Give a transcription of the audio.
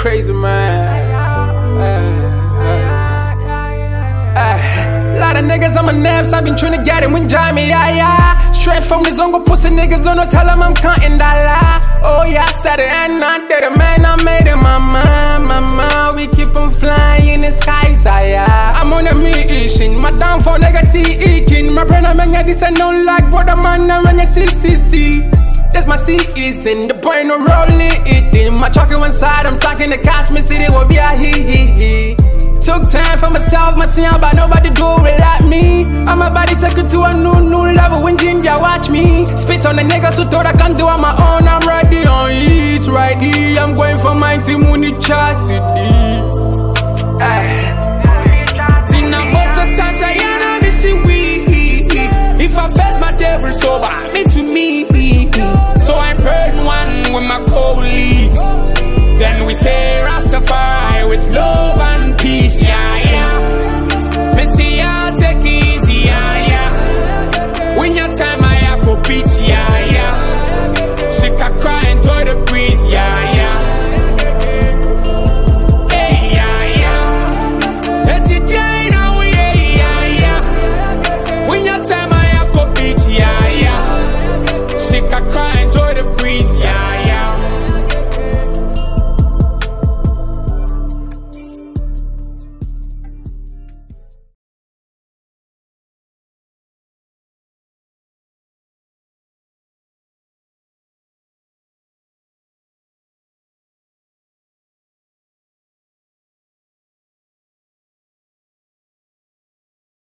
crazy, man. Lot of niggas on my nerves, I've been trying to get it when Jimmy, yeah, yeah. Straight from the jungle, pussy niggas don't know, tell them I'm counting that. Oh, yeah, I said it and I did it, man, I made it, my mind, mind. We keep on flying in the skies, yeah. I'm on a mission, my downfall, legacy, eking. My brain, I'm in this don't like, but I'm on a CCC. That's my season, the point of rolling it in. My chocolate one side, I'm stuck in the Cashmere City, will be a hee hee hee. Took time for myself, my sin, but nobody do it like me. I'm about to take it to a new, new level when Ginger watch me. Spit on the niggas who thought I can do on my own. I cry.